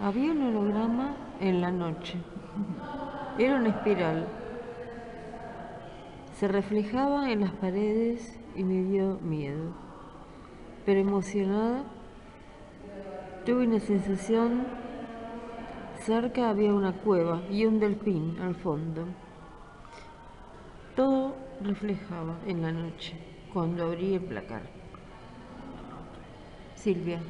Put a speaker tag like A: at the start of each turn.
A: Había un holograma en la noche. Era una espiral. Se reflejaba en las paredes y me dio miedo. Pero emocionada, tuve una sensación. Cerca había una cueva y un delfín al fondo. Todo reflejaba en la noche cuando abrí el placar. Silvia.